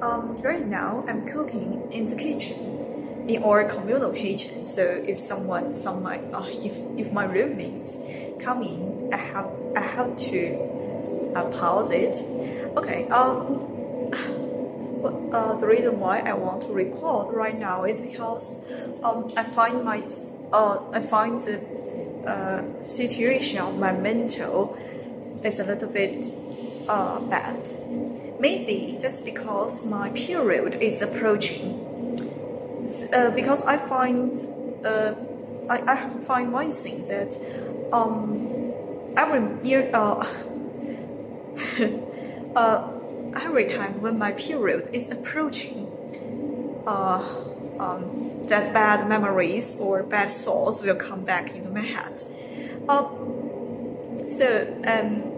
Um, right now, I'm cooking in the kitchen, in our communal kitchen. So if someone, some my, uh, if if my roommates come in, I have I have to uh, pause it. Okay. Um. Uh, the reason why I want to record right now is because um, I find my uh, I find the uh, situation of my mental is a little bit uh, bad. Maybe that's because my period is approaching. Uh, because I find uh, I, I find one thing that um, every year uh, uh, every time when my period is approaching uh, um, that bad memories or bad thoughts will come back into my head. Uh, so um,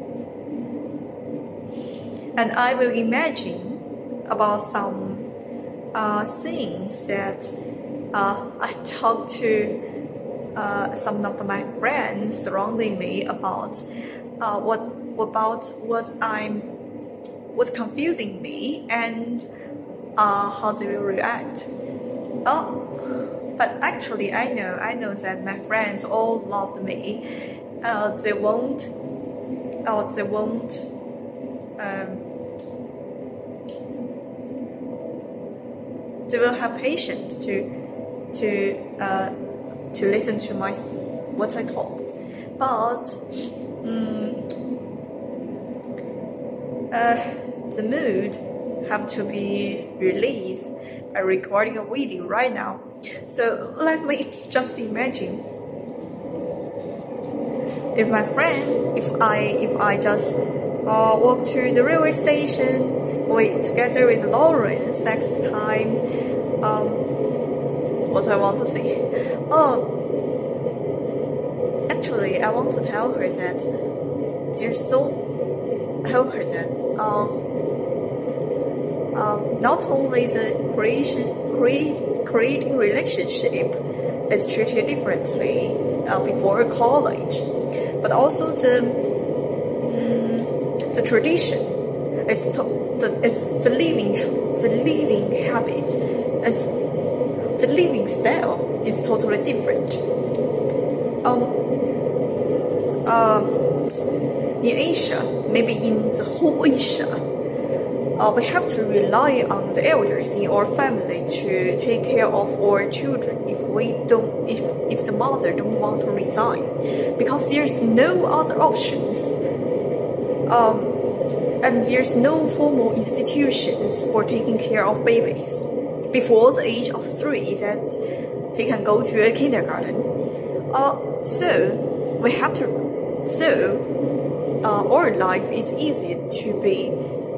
and I will imagine about some uh, things that uh, I talk to uh, some of my friends surrounding me about uh, what about what I'm what's confusing me and uh, how they will react. Oh, but actually, I know I know that my friends all loved me. Uh, they won't. Oh, they won't. Um, will have patience to to uh, to listen to my what I told, but um, uh, the mood have to be released by recording a video right now. So let me just imagine if my friend, if I if I just uh, walk to the railway station, wait together with Lawrence next time. Um, what I want to say. Oh, actually, I want to tell her that there's so tell her that um, um, not only the creation create, creating relationship is treated differently uh, before college, but also the um, the tradition is to, the is the living the living habit is the living style is totally different. Um, uh, in Asia, maybe in the whole Asia, uh, we have to rely on the elders in our family to take care of our children if we don't if if the mother don't want to resign. Because there's no other options. Um, and there's no formal institutions for taking care of babies before the age of three that he can go to a kindergarten uh, so we have to so uh, our life is easy to be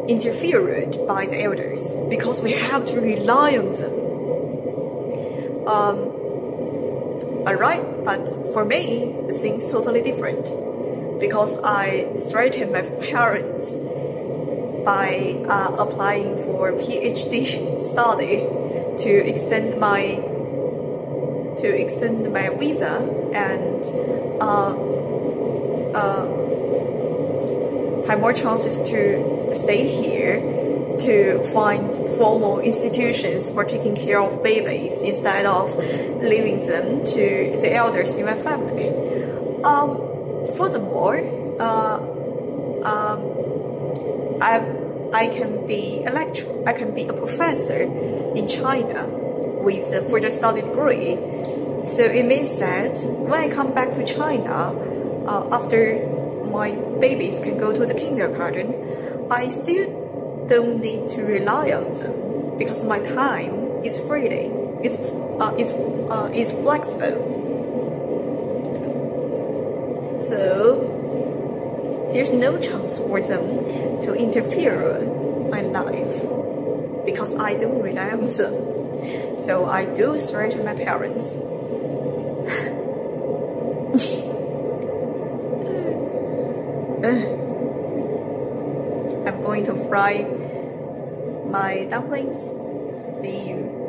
interfered by the elders because we have to rely on them. Um, alright, but for me, the thing's totally different because I threatened my parents by uh, applying for PhD study to extend my to extend my visa and uh, uh, have more chances to stay here to find formal institutions for taking care of babies instead of leaving them to the elders in my family. Um, furthermore, uh, um, I I can be a lecturer. I can be a professor in China with a further study degree. So it means that when I come back to China uh, after my babies can go to the kindergarten, I still don't need to rely on them because my time is freely, it's, uh, it's, uh, it's flexible. So there's no chance for them to interfere my life because I don't rely on them. So I do threaten my parents. I'm going to fry my dumplings. See you.